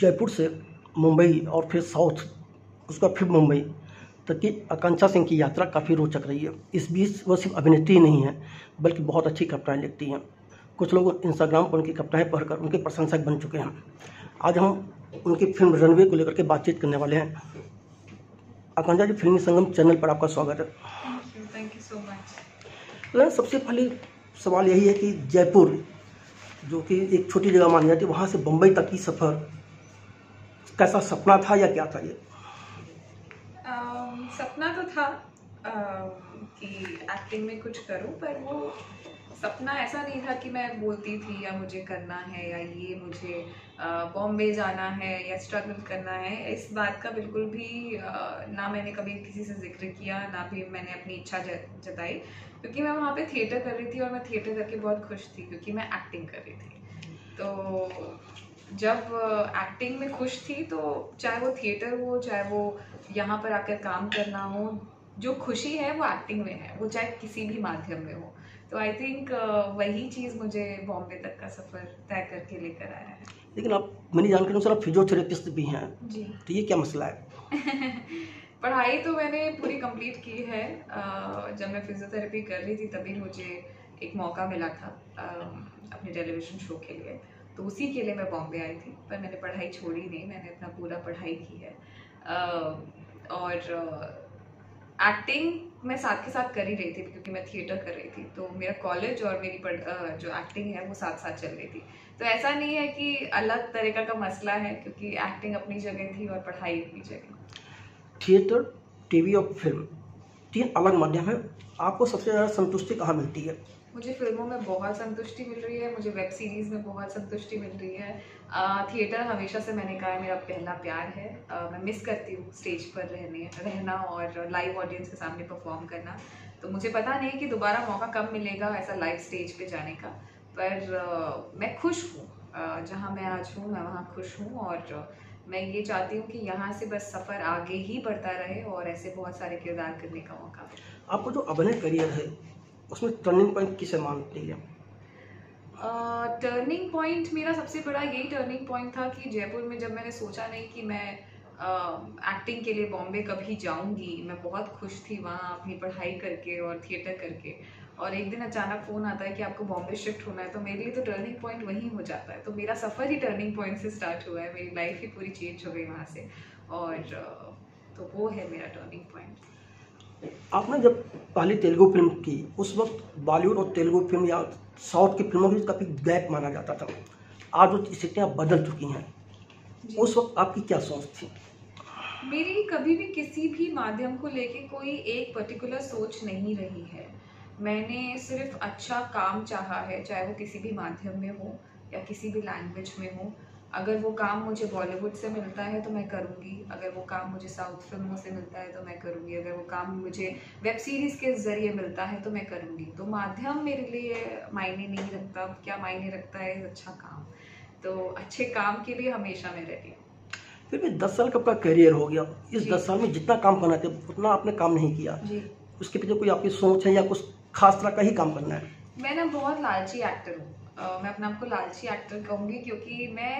जयपुर से मुंबई और फिर साउथ उसका फिर मुंबई तक की आकांक्षा सिंह की यात्रा काफ़ी रोचक रही है। इस बीच वो सिर्फ़ अभिनेत्री ही नहीं है बल्कि बहुत अच्छी कविताएँ लिखती हैं। कुछ लोग इंस्टाग्राम पर उनकी कविताएँ पढ़कर उनके प्रशंसक बन चुके हैं। आज हम उनकी फ़िल्म रनवे को लेकर के बातचीत करने वाले हैं। आकांक्षा जी फिल्मी संगम चैनल पर आपका स्वागत है। थैंक यू सो मच सबसे पहले सवाल यही है कि जयपुर जो कि एक छोटी जगह मानी जाती है वहाँ से बम्बई तक की सफ़र कैसा सपना था या क्या था ये? सपना तो था कि एक्टिंग में कुछ करूँ, पर वो सपना ऐसा नहीं था कि मैं बोलती थी, या मुझे करना है, या ये मुझे बॉम्बे जाना है, या स्ट्रगल करना है. इस बात का बिल्कुल भी ना मैंने कभी किसी से ज़िक्र किया, ना भी मैंने अपनी इच्छा जताई, क्योंकि मैं वहाँ पे थिएटर कर रही थी और मैं थिएटर करके बहुत खुश थी, क्योंकि मैं एक्टिंग कर रही थी। तो जब एक्टिंग में खुश थी तो चाहे वो थिएटर हो चाहे वो यहाँ पर आकर काम करना हो जो खुशी है वो एक्टिंग में है वो चाहे किसी भी माध्यम में हो। तो आई थिंक वही चीज़ मुझे बॉम्बे तक का सफ़र तय करके लेकर आया है। लेकिन आप मेरी जानकारी अनुसार आप फिजियोथेरेपिस्ट भी हैं। जी। तो ये क्या मसला है? पढ़ाई तो मैंने पूरी कंप्लीट की है। जब मैं फिजियोथेरेपी कर रही थी तभी मुझे एक मौका मिला था अपने टेलीविज़न शो के लिए। तो उसी के लिए मैं बॉम्बे आई थी पर मैंने पढ़ाई छोड़ी नहीं मैंने अपना पूरा पढ़ाई की है। uh, और एक्टिंग uh, मैं साथ के साथ कर ही रही थी क्योंकि मैं थिएटर कर रही थी तो मेरा कॉलेज और मेरी पढ़, जो एक्टिंग है वो साथ साथ चल रही थी। तो ऐसा नहीं है कि अलग तरीका का मसला है क्योंकि एक्टिंग अपनी जगह थी और पढ़ाई अपनी जगह थिएटर टीवी और फ़िल्म तीन अलग माध्यम है। आपको सबसे ज़्यादा संतुष्टि कहाँ मिलती है? मुझे फ़िल्मों में बहुत संतुष्टि मिल रही है मुझे वेब सीरीज़ में बहुत संतुष्टि मिल रही है। थिएटर हमेशा से मैंने कहा है मेरा पहला प्यार है। आ, मैं मिस करती हूँ स्टेज पर रहने रहना और लाइव ऑडियंस के सामने परफॉर्म करना। तो मुझे पता नहीं कि दोबारा मौका कब मिलेगा ऐसा लाइव स्टेज पे जाने का पर आ, मैं खुश हूँ। जहाँ मैं आज हूँ मैं वहाँ खुश हूँ और मैं ये चाहती हूँ कि यहाँ से बस सफ़र आगे ही बढ़ता रहे और ऐसे बहुत सारे किरदार करने का मौका आपको जो अभिनय करियर है उसमें टर्निंग पॉइंट किसे मानती है? टर्निंग uh, पॉइंट मेरा सबसे बड़ा यही टर्निंग पॉइंट था कि जयपुर में जब मैंने सोचा नहीं कि मैं एक्टिंग uh, के लिए बॉम्बे कभी जाऊँगी मैं बहुत खुश थी वहाँ अपनी पढ़ाई करके और थिएटर करके। और एक दिन अचानक फ़ोन आता है कि आपको बॉम्बे शिफ्ट होना है तो मेरे लिए तो टर्निंग पॉइंट वहीं हो जाता है। तो मेरा सफ़र ही टर्निंग पॉइंट से स्टार्ट हुआ है मेरी लाइफ ही पूरी चेंज हो गई वहाँ से। और uh, तो वो है मेरा टर्निंग पॉइंट आपने जब पहली तेलुगु फ़िल्म की उस वक्त बॉलीवुड और तेलुगु फ़िल्म या साउथ की फ़िल्मों की काफ़ी गैप माना जाता था। आज वो स्थितियाँ बदल चुकी हैं। उस वक्त आपकी क्या सोच थी? मेरी कभी भी किसी भी माध्यम को लेके कोई एक पर्टिकुलर सोच नहीं रही है। मैंने सिर्फ़ अच्छा काम चाहा है चाहे वो किसी भी माध्यम में हो या किसी भी लैंग्वेज में हो। अगर वो काम मुझे बॉलीवुड से मिलता है तो मैं करूँगी। अगर वो काम मुझे साउथ फ़िल्मों से मिलता है तो मैं करूँगी। अगर वो काम मुझे वेब सीरीज़ के ज़रिए मिलता है तो मैं करूँगी। तो माध्यम मेरे लिए मायने नहीं रखता। क्या मायने रखता है? अच्छा काम। तो अच्छे काम के लिए हमेशा मैं रेडी हूँ। फिर भी दस साल का आपका करियर हो गया। इस दस साल में जितना काम करना था उतना आपने काम नहीं किया। जी। उसके पीछे कोई आपकी सोच है या कुछ खास तरह का ही काम करना है? मैं ना बहुत लालची एक्टर हूँ। मैं अपने आप को लालची एक्टर कहूँगी क्योंकि मैं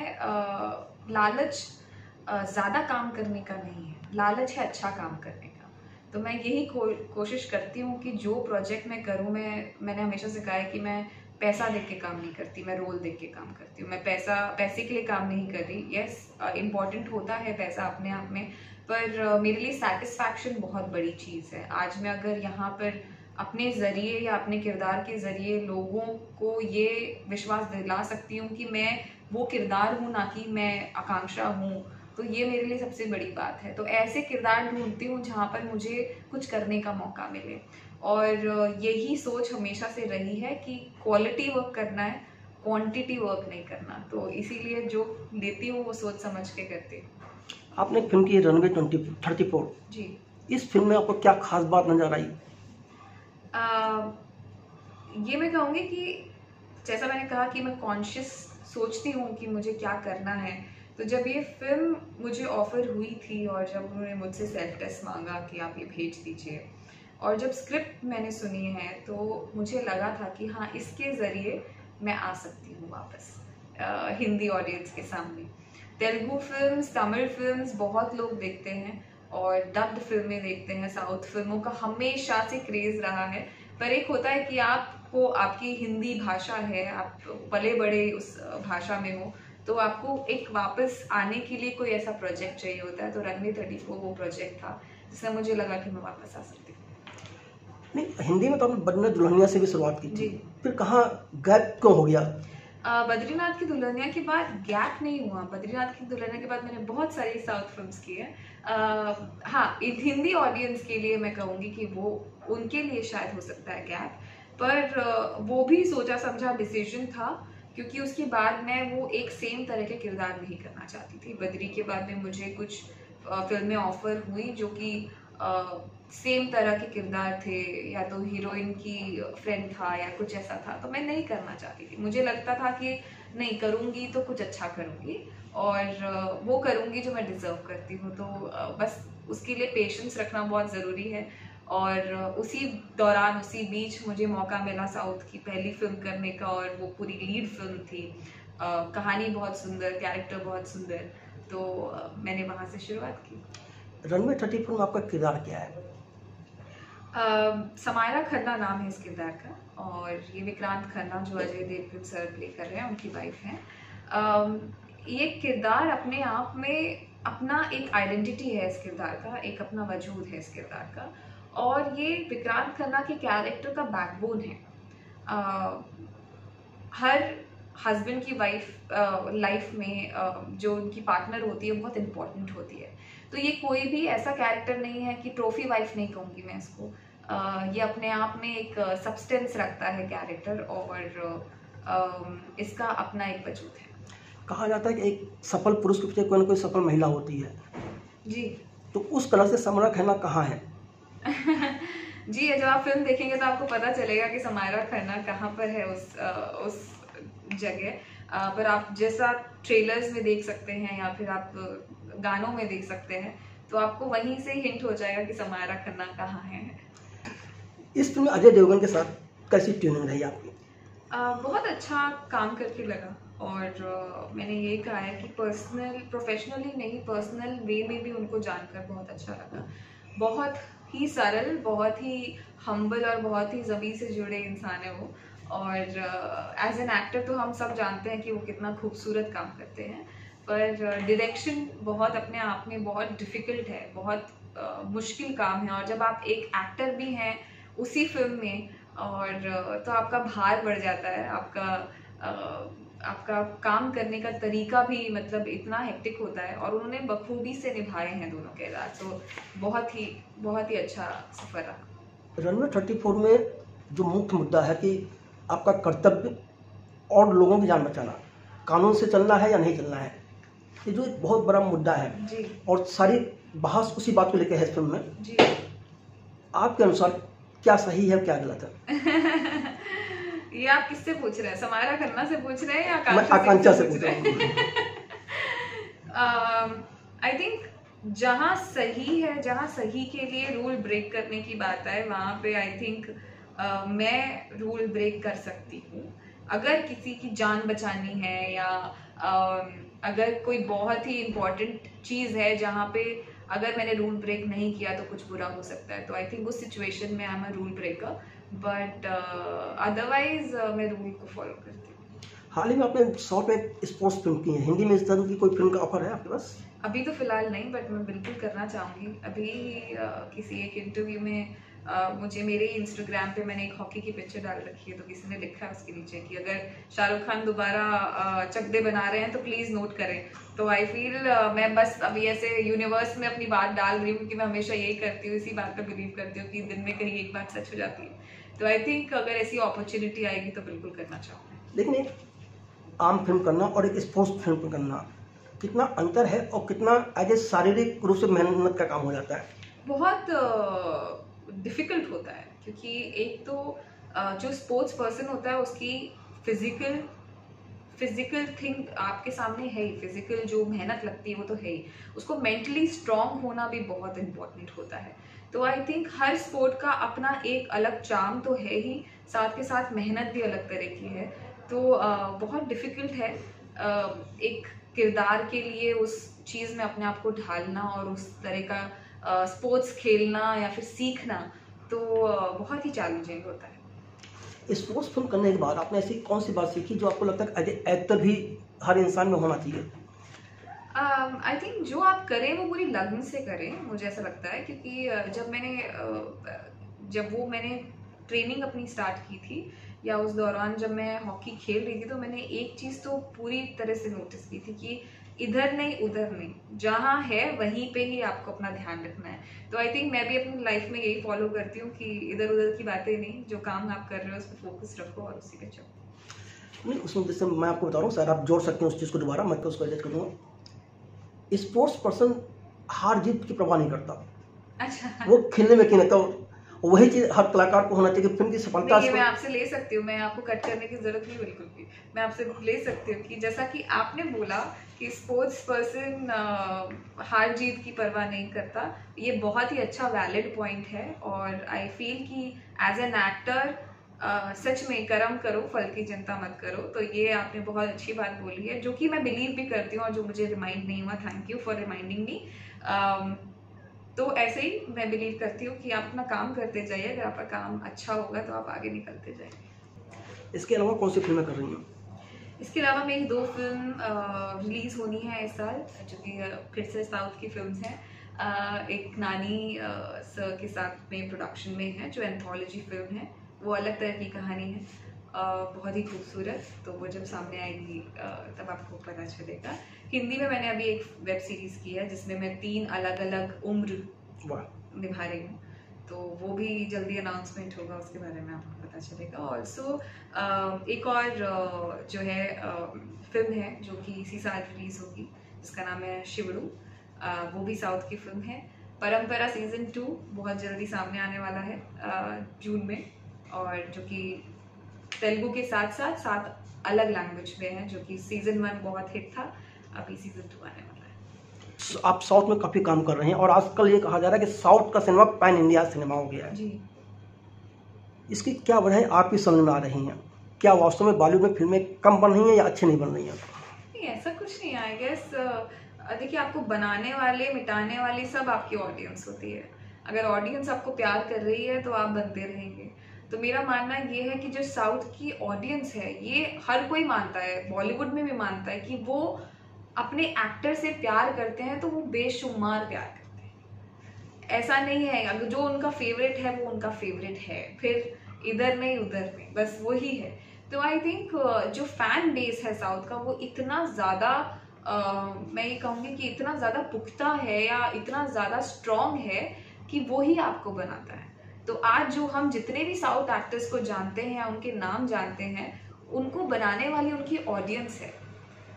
लालच ज़्यादा काम करने का नहीं है। लालच है अच्छा काम करने का। तो मैं यही को, कोशिश करती हूँ कि जो प्रोजेक्ट मैं करूँ मैं मैंने हमेशा से कहा है कि मैं पैसा देख के काम नहीं करती मैं रोल देख के काम करती हूँ। मैं पैसा पैसे के लिए काम नहीं कर रही। यस इंपॉर्टेंट होता है पैसा अपने आप में पर uh, मेरे लिए सेटिस्फैक्शन बहुत बड़ी चीज़ है। आज मैं अगर यहाँ पर अपने ज़रिए या अपने किरदार के ज़रिए लोगों को ये विश्वास दिला सकती हूँ कि मैं वो किरदार हूँ ना कि मैं आकांक्षा हूँ। तो ये मेरे लिए सबसे बड़ी बात है। तो ऐसे किरदार ढूंढती हूँ जहाँ पर मुझे कुछ करने का मौका मिले। और यही सोच हमेशा से रही है कि क्वालिटी वर्क करना है क्वांटिटी वर्क नहीं करना। तो इसीलिए जो लेती हूँ वो सोच समझ के करती हूँ। आपने फ़िल्म की रनवे ट्वेंटी थर्टी फोर। जी। इस फ़िल्म में आपको क्या खास बात नज़र आई? ये मैं कहूँगी कि जैसा मैंने कहा कि मैं कॉन्शियस सोचती हूँ कि मुझे क्या करना है तो जब ये फ़िल्म मुझे ऑफ़र हुई थी और जब उन्होंने मुझसे सेल्फ टेस्ट मांगा कि आप ये भेज दीजिए और जब स्क्रिप्ट मैंने सुनी है तो मुझे लगा था कि हाँ इसके ज़रिए मैं आ सकती हूँ वापस आ, हिंदी ऑडियंस के सामने। तेलुगु फिल्म्स तमिल फिल्म्स बहुत लोग देखते हैं और डब्ड फ़िल्में देखते हैं साउथ फ़िल्मों का हमेशा से क्रेज रहा है। पर एक होता है कि आपको आपकी हिंदी भाषा है आप पले बड़े उस भाषा में हो तो आपको एक वापस आने के लिए कोई ऐसा प्रोजेक्ट चाहिए होता है तो रनवे थर्टी फोर वो प्रोजेक्ट था जिसमें मुझे लगा कि मैं वापस आ सकती हूँ। नहीं हिंदी में तो आपने बदना दुल्हनिया से भी शुरुआत की थी। फिर कहाँ गैप क्यों हो गया? बद्रीनाथ की दुल्हनिया के बाद गैप नहीं हुआ। बद्रीनाथ की दुल्हनिया के बाद मैंने बहुत सारी साउथ फिल्म्स की है। हाँ हिंदी ऑडियंस के लिए मैं कहूँगी कि वो, उनके लिए शायद हो सकता है गैप पर वो भी सोचा समझा डिसीज़न था, क्योंकि उसके बाद मैं वो एक सेम तरह के किरदार नहीं करना चाहती थी। बद्री के बाद में मुझे कुछ फ़िल्में ऑफ़र हुई जो कि सेम तरह के किरदार थे, या तो हीरोइन की फ्रेंड था, या कुछ ऐसा था तो मैं नहीं करना चाहती थी। मुझे लगता था कि नहीं, करूँगी तो कुछ अच्छा करूँगी, और वो करूँगी जो मैं डिज़र्व करती हूँ। तो बस उसके लिए पेशेंस रखना बहुत ज़रूरी है, और उसी दौरान, उसी बीच मुझे मौका मिला साउथ की पहली फ़िल्म करने का, और वो पूरी लीड फ़िल्म थी। कहानी बहुत सुंदर कैरेक्टर बहुत सुंदर तो मैंने वहाँ से शुरुआत की। रनवे थर्टी फोर में आपका किरदार क्या है? समायरा खन्ना नाम है इस किरदार का और ये विक्रांत खन्ना जो अजय देवगन सर प्ले कर रहे हैं उनकी वाइफ हैं। ये किरदार अपने आप में अपना एक आइडेंटिटी है इस किरदार का एक अपना वजूद है इस किरदार का। और ये विक्रांत खन्ना के कैरेक्टर का बैकबोन है। आ, हर हस्बैंड की वाइफ लाइफ में आ, जो उनकी पार्टनर होती है बहुत इम्पोर्टेंट होती है। तो ये कोई भी ऐसा कैरेक्टर नहीं है कि ट्रॉफी वाइफ नहीं कहूँगी मैं इसको। uh, ये अपने आप में एक सब्सटेंस रखता है कैरेक्टर और uh, इसका अपना एक वजूद है। कहा जाता है कि एक सफल पुरुष के पीछे कोई ना कोई सफल महिला होती है। जी। तो उस कलर से समरा खन्ना कहाँ है? जी जब आप फ़िल्म देखेंगे तो आपको पता चलेगा कि समायरा खन्ना कहाँ पर है उस आ, उस जगह। पर आप जैसा ट्रेलर्स में देख सकते हैं या फिर आप गानों में देख सकते हैं। तो आपको वहीं से हिंट हो जाएगा कि समायरा खन्ना कहाँ है। इस फ़िल्म में अजय देवगन के साथ कैसी ट्यूनिंग रही आपकी? आ, बहुत अच्छा काम करके लगा और आ, मैंने ये कहा है कि पर्सनल प्रोफेशनली नहीं पर्सनल वे में भी उनको जानकर बहुत अच्छा लगा। बहुत ही सरल बहुत ही हम्बल और बहुत ही ज़मी से जुड़े इंसान है वो। और एज एन एक्टर तो हम सब जानते हैं कि वो कितना खूबसूरत काम करते हैं। पर डायरेक्शन बहुत अपने आप में बहुत डिफ़िकल्ट है बहुत uh, मुश्किल काम है। और जब आप एक एक्टर भी हैं उसी फ़िल्म में और uh, तो आपका भार बढ़ जाता है। आपका uh, आपका काम करने का तरीका भी मतलब इतना हेक्टिक होता है और उन्होंने बखूबी से निभाए हैं दोनों के किरदार। तो बहुत ही बहुत ही अच्छा सफ़र रहा। रनवे थर्टी फोर में जो मुख्य मुद्दा है कि आपका कर्तव्य और लोगों की जान बचाना कानून से चलना है या नहीं चलना है ये जो एक बहुत बड़ा मुद्दा है जी। और सारी बहस उसी बात को लेकर है फ़िल्म में। जी। आपके अनुसार क्या सही है क्या गलत है? ये आप किससे पूछ रहे हैं? समारा खन्ना से पूछ रहे हैं या आकांक्षा से पूछ रहा हूँ? आई थिंक जहाँ सही है जहाँ सही के लिए रूल ब्रेक करने की बात है वहाँ पे आई थिंक uh, मैं रूल ब्रेक कर सकती हूँ। अगर किसी की जान बचानी है या uh, अगर कोई बहुत ही इम्पोर्टेंट चीज़ है जहाँ पे अगर मैंने रूल ब्रेक नहीं किया तो कुछ बुरा हो सकता है। तो आई थिंक उस सिचुएशन में I am a rule breaker but otherwise मैं रूल को फॉलो करती हूँ। हाल ही में आपने शॉर्ट में स्पोर्ट्स फ़िल्म की है। हिंदी में इस तरह की कोई फ़िल्म का ऑफ़र है आपके पास? अभी तो फ़िलहाल नहीं बट मैं बिल्कुल करना चाहूँगी। अभी uh, किसी एक इंटरव्यू में मुझे मेरे इंस्टाग्राम पे मैंने एक हॉकी की पिक्चर डाल रखी है तो किसी ने लिखा है उसके नीचे कि अगर शाहरुख खान दोबारा चकदे बना रहे हैं तो प्लीज़ नोट करें। तो आई फील मैं बस अभी ऐसे यूनिवर्स में अपनी बात डाल रही हूँ क्योंकि मैं हमेशा यही करती हूँ इसी बात पर बिलीव करती हूँ कि दिन में कहीं एक बात सच हो जाती है। तो आई थिंक अगर ऐसी अपॉर्चुनिटी आएगी तो बिल्कुल करना चाहूँगी। लेकिन एक आम फ़िल्म करना और एक स्पोर्ट्स फ़िल्म करना कितना अंतर है और कितना एज ए शारीरिक रूप से मेहनत का काम हो जाता है। बहुत डिफ़िकल्ट होता है, क्योंकि एक तो जो स्पोर्ट्स पर्सन होता है, उसकी फ़िज़िकल फ़िज़िकल थिंग आपके सामने है ही फ़िज़िकल जो मेहनत लगती है, वो तो है ही। उसको मेंटली स्ट्रांग होना भी बहुत इम्पोर्टेंट होता है। तो आई थिंक हर स्पोर्ट का अपना एक अलग चाम तो है ही, साथ के साथ मेहनत भी अलग तरह की है। तो बहुत डिफ़िकल्ट है एक किरदार के लिए उस चीज़ में अपने आप को ढालना और उस तरह का स्पोर्ट्स खेलना या फिर सीखना तो बहुत ही चैलेंजिंग होता है। स्पोर्ट्स फ़िल्म करने के बाद आपने ऐसी कौन सी बात सीखी जो आपको लगता है एक्टर भी हर इंसान में होना चाहिए? आई um, थिंक जो आप करें वो पूरी लगन से करें मुझे ऐसा लगता है क्योंकि जब मैंने जब वो मैंने ट्रेनिंग अपनी स्टार्ट की थी या उस दौरान जब मैं हॉकी खेल रही थी तो मैंने एक चीज़ तो पूरी तरह से नोटिस की थी कि इधर नहीं उधर नहीं। जहाँ है वहीं पे ही आपको अपना ध्यान रखना है। तो आई थिंक मैं भी अपनी लाइफ में यही फॉलो करती हूँ कि इधर उधर की बातें नहीं जो काम आप कर रहे हो उस पर फोकस रखो और उसी पे चलो। नहीं उसमें जैसे मैं आपको बता रहा हूँ सर आप जोड़ सकते हैं उस चीज़ को दोबारा मैं तो उसको एडिट कर दूँगा। स्पोर्ट्स पर्सन हार जीत की परवाह नहीं करता। अच्छा। वो खेलने में क्यों तो वही चीज़ हर कलाकार को होना चाहिए फ़िल्म की सफलता नहीं, मैं आपसे ले सकती हूँ मैं आपको कट करने की ज़रूरत नहीं बिल्कुल भी। मैं आपसे ले सकती हूँ कि जैसा कि आपने बोला कि स्पोर्ट्स पर्सन हार जीत की परवाह नहीं करता। ये बहुत ही अच्छा वैलिड पॉइंट है और आई फील कि एज एन एक्टर सच में कर्म करो, फल की चिंता मत करो। तो ये आपने बहुत अच्छी बात बोली है, जो कि मैं बिलीव भी करती हूँ और जो मुझे रिमाइंड नहीं हुआ thank you for reminding me तो ऐसे ही मैं बिलीव करती हूँ कि आप अपना काम करते जाइए। अगर आपका काम अच्छा होगा तो आप आगे निकलते जाए इसके अलावा कौन सी फ़िल्में कर रही हैं? इसके अलावा मेरी दो फ़िल्म रिलीज़ होनी है इस साल जो कि फिर से साउथ की फ़िल्म हैं। एक नानी सर के साथ में प्रोडक्शन में है जो एंथोलॉजी फ़िल्म है। वो अलग तरह की कहानी है। बहुत ही खूबसूरत। तो वो जब सामने आएगी तब आपको पता चलेगा। हिंदी में मैंने अभी एक वेब सीरीज़ की है जिसमें मैं तीन अलग अलग उम्र निभा रही हूँ। तो वो भी जल्दी अनाउंसमेंट होगा उसके बारे में आपको पता चलेगा। ऑल्सो एक और जो है फ़िल्म है जो कि इसी साल रिलीज़ होगी जिसका नाम है शिवड़ू वो भी साउथ की फ़िल्म है। परंपरा सीज़न टू बहुत जल्दी सामने आने वाला है जून में। और जो कि तेलुगु के साथ साथ सात अलग लैंग्वेज में है जो कि सीज़न वन बहुत हिट था। अभी सीज़न टू आने वाला आप साउथ में काफ़ी काम कर रहे हैं और आजकल ये कहा जा रहा है कि साउथ का सिनेमा पैन इंडिया सिनेमा हो गया है। जी। इसकी क्या वजह आपकी समझ में आ रही हैं। क्या वास्तव में बॉलीवुड में फ़िल्में कम बन रही हैं या अच्छी नहीं बन रही हैं? ऐसा कुछ नहीं आई गेस देखिए आपको बनाने वाले मिटाने वाले सब आपकी ऑडियंस होती है। अगर ऑडियंस आपको प्यार कर रही है तो आप बनते रहेंगे। तो मेरा मानना ये है कि जो साउथ की ऑडियंस है ये हर कोई मानता है बॉलीवुड में भी मानता है कि वो अपने एक्टर से प्यार करते हैं तो वो बेशुमार प्यार करते हैं। ऐसा नहीं है, अगर जो उनका फेवरेट है, वो उनका फेवरेट है। फिर इधर नहीं, उधर नहीं, बस वही है। तो आई थिंक जो फ़ैन बेस है साउथ का, वो इतना ज़्यादा मैं ये कहूँगी कि इतना ज़्यादा पुख्ता है या इतना ज़्यादा स्ट्रॉन्ग है कि वो ही आपको बनाता है। तो आज जो हम जितने भी साउथ एक्टर्स को जानते हैं या उनके नाम जानते हैं, उनको बनाने वाली उनकी ऑडियंस है।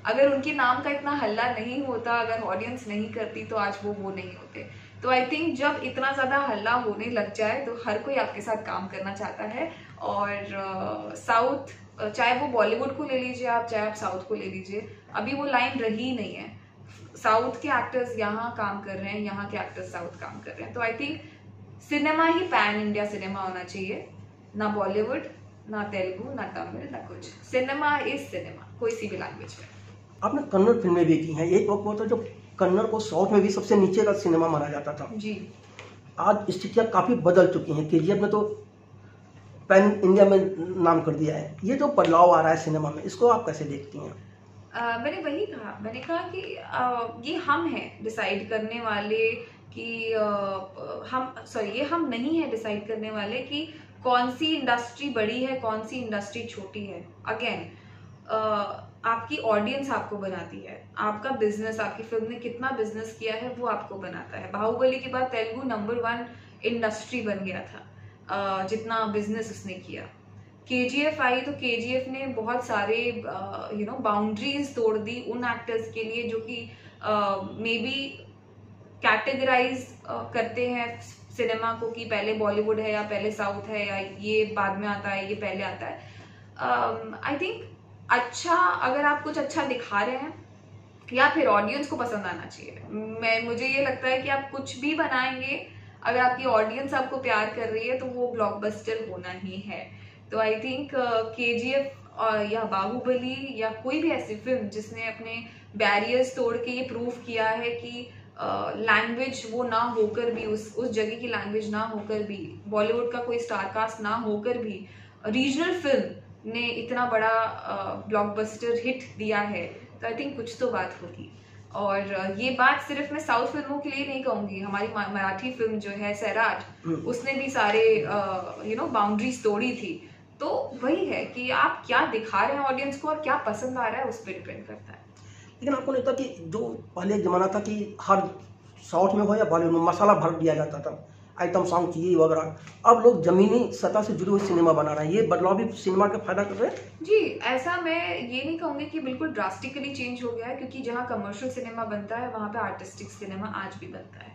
अगर उनके नाम का इतना हल्ला नहीं होता अगर ऑडियंस नहीं करती तो आज वो वो नहीं होते। तो आई थिंक जब इतना ज़्यादा हल्ला होने लग जाए तो हर कोई आपके साथ काम करना चाहता है। और साउथ uh, चाहे वो बॉलीवुड को ले लीजिए आप चाहे आप साउथ को ले लीजिए अभी वो लाइन रही नहीं है। साउथ के एक्टर्स यहाँ काम कर रहे हैं यहाँ के एक्टर्स साउथ काम कर रहे हैं। तो आई थिंक सिनेमा ही पैन इंडिया सिनेमा होना चाहिए। ना बॉलीवुड ना तेलुगु ना तमिल ना कुछ। सिनेमा इज़ सिनेमा कोई सी भी लैंग्वेज में। आपने कन्नड़ फ़िल्में भी की हैं। एक वक्त होता जब कन्नड़ को साउथ में भी सबसे नीचे का सिनेमा माना जाता था। जी। आज स्थितियाँ काफ़ी बदल चुकी हैं। के में तो पैन इंडिया में नाम कर दिया है। ये जो बदलाव आ रहा है सिनेमा में इसको आप कैसे देखती हैं? Uh, मैंने वही कहा। मैंने कहा कि uh, ये हम हैं डिसाइड करने वाले कि हम सॉरी ये हम नहीं है डिसाइड करने वाले कि कौन सी इंडस्ट्री बड़ी है कौन सी इंडस्ट्री छोटी है। अगेन आपकी ऑडियंस आपको बनाती है। आपका बिज़नेस आपकी फ़िल्म ने कितना बिज़नेस किया है वो आपको बनाता है। बाहुबली के बाद तेलुगु नंबर वन इंडस्ट्री बन गया था जितना बिज़नेस उसने किया। के जी एफ़ आई तो के जी एफ़ ने बहुत सारे यू नो बाउंड्रीज तोड़ दी उन एक्टर्स के लिए जो कि मे बी कैटेगराइज करते हैं सिनेमा को कि पहले बॉलीवुड है या पहले साउथ है या ये बाद में आता है ये पहले आता है। आई um, थिंक अच्छा अगर आप कुछ अच्छा दिखा रहे हैं या फिर ऑडियंस को पसंद आना चाहिए। मैं मुझे ये लगता है कि आप कुछ भी बनाएँगे अगर आपकी ऑडियंस आपको प्यार कर रही है तो वो ब्लॉकबस्टर होना ही है। तो आई थिंक के जी एफ़ या बाहुबली या कोई भी ऐसी फ़िल्म जिसने अपने बैरियर्स तोड़ के ये प्रूव किया है कि लैंग्वेज uh, वो ना होकर भी उस उस जगह की लैंग्वेज ना होकर भी बॉलीवुड का कोई स्टारकास्ट ना होकर भी रीजनल फ़िल्म ने इतना बड़ा ब्लॉकबस्टर हिट दिया है तो आई थिंक कुछ तो बात होगी। और ये बात सिर्फ़ मैं साउथ फ़िल्मों के लिए नहीं कहूँगी। हमारी मराठी फ़िल्म जो है सैराट हम्म। उसने भी सारे यू नो बाउंड्रीज तोड़ी थी। तो वही है कि आप क्या दिखा रहे हैं ऑडियंस को और क्या पसंद आ रहा है उस पर डिपेंड करता है। लेकिन आपको नहीं था कि जो पहले एक ज़माना था कि हर साउथ में हो या बॉलीवुड में मसाला भर दिया जाता था आइटम सॉन्ग चाहिए वगैरह। अब लोग जमीनी सतह से जुड़े हुए सिनेमा बना रहे हैं। ये बदलाव भी सिनेमा का फ़ायदा कर रहे हैं? जी, ऐसा मैं ये नहीं कहूँगी कि बिल्कुल ड्रास्टिकली चेंज हो गया है, क्योंकि जहाँ कमर्शियल सिनेमा बनता है, वहाँ पे आर्टिस्टिक सिनेमा आज भी बनता है।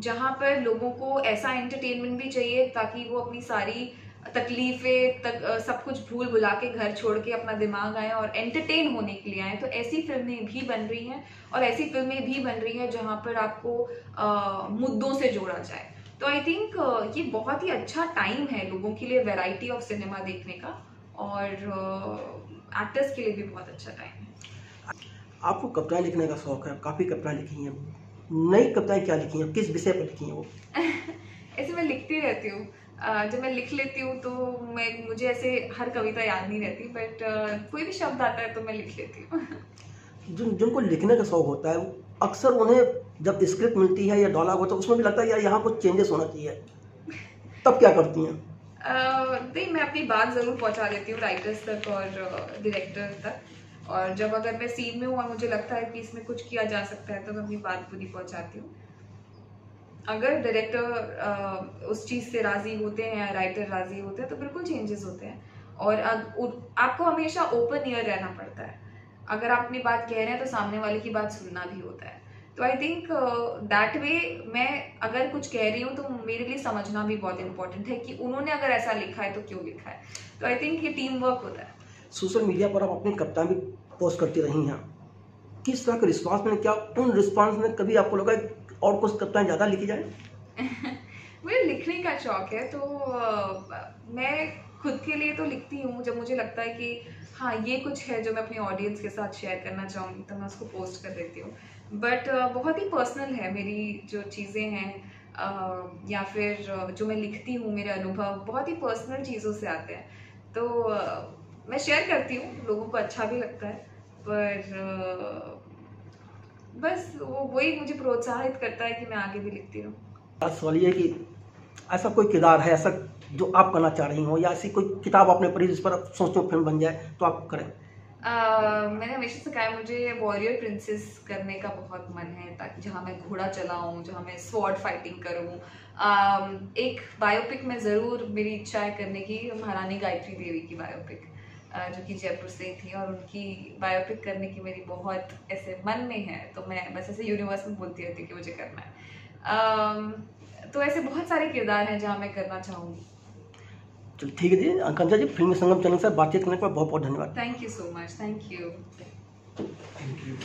जहाँ पर लोगों को ऐसा एंटरटेनमेंट भी चाहिए ताकि वो अपनी सारी तकलीफें तक सब कुछ भूल भुला के घर छोड़ के अपना दिमाग आए और एंटरटेन होने के लिए आए। तो ऐसी फ़िल्में भी बन रही हैं और ऐसी फ़िल्में भी बन रही हैं जहाँ पर आपको आ, मुद्दों से जोड़ा जाए। तो आई थिंक ये बहुत ही अच्छा टाइम है लोगों के लिए वैरायटी ऑफ़ सिनेमा देखने का और एक्टर्स के लिए भी बहुत अच्छा टाइम है। आपको कविताएँ लिखने का शौक है काफ़ी कविताएँ लिखी हैं नई कविताएँ क्या लिखी हैं किस विषय पर लिखी हैं वो? ऐसे मैं लिखती रहती हूँ। जब मैं लिख लेती हूँ तो मैं मुझे ऐसे हर कविता याद नहीं रहती बट कोई भी शब्द आता है तो मैं लिख लेती हूँ। जिन जिनको लिखने का शौक होता है अक्सर उन्हें जब स्क्रिप्ट मिलती है या डायलॉग होता है उसमें भी लगता है यार यहाँ कुछ चेंजेस होना चाहिए। तब क्या करती हैं? नहीं मैं अपनी बात ज़रूर पहुँचा देती हूँ राइटर्स तक और डायरेक्टर तक। और जब अगर मैं सीन में हूँ और मुझे लगता है कि इसमें कुछ किया जा सकता है तो मैं अपनी बात पूरी पहुँचाती हूँ। अगर डायरेक्टर उस चीज़ से राज़ी होते हैं या राइटर राज़ी होते हैं तो बिल्कुल चेंजेस होते हैं। और आपको हमेशा ओपन ईयर रहना पड़ता है। अगर आप अपनी बात कह रहे हैं तो सामने वाले की बात सुनना भी होता है। तो आई थिंक दैट वे मैं अगर कुछ कह रही हूँ तो मेरे लिए समझना भी बहुत इंपॉर्टेंट है कि उन्होंने अगर ऐसा लिखा है तो क्यों लिखा है? तो आई थिंक ये टीम वर्क होता है। सोशल मीडिया पर आप अपनी कविता भी पोस्ट करती रही हैं। किस तरह का रिस्पांस में, क्या उन रिस्पांस में कभी आपको लगा और कुछ कविताएँ ज़्यादा लिखी जाए? मुझे लिखने का शौक है तो मैं खुद के लिए तो लिखती हूँ, जब मुझे लगता है कि हाँ ये कुछ है जो मैं अपनी ऑडियंस के साथ शेयर करना चाहूँगी तो मैं उसको पोस्ट कर देती हूँ। बट बहुत ही पर्सनल है मेरी जो चीज़ें हैं या फिर जो मैं लिखती हूँ, मेरे अनुभव, बहुत ही पर्सनल चीज़ों से आते हैं। तो मैं शेयर करती हूँ, लोगों को अच्छा भी लगता है, पर बस वो वही मुझे प्रोत्साहित करता है कि मैं आगे भी लिखती रहूँ। सवाल ये कि ऐसा कोई किरदार है ऐसा जो आप करना चाह रही हो या ऐसी कोई किताब आपने पढ़ी जिस पर सोचो फ़िल्म बन जाए तो आप करें? Uh, मैंने हमेशा से कहा मुझे वॉरियर प्रिंसेस करने का बहुत मन है ताकि जहाँ मैं घोड़ा चलाऊँ जहाँ मैं स्वॉर्ड फाइटिंग करूँ। uh, एक बायोपिक में ज़रूर मेरी इच्छा है करने की महारानी गायत्री देवी की बायोपिक जो कि जयपुर से ही थी और उनकी बायोपिक करने की मेरी बहुत ऐसे मन में है तो मैं बस ऐसे यूनिवर्स में बोलती रहती कि मुझे करना है। तो ऐसे बहुत सारे किरदार हैं जहाँ मैं करना चाहूँगी। चलो ठीक है जी आकांक्षा जी फ़िल्म संगम चैनल से बातचीत करने के बाद बहुत बहुत धन्यवाद। Thank you so much thank you thank you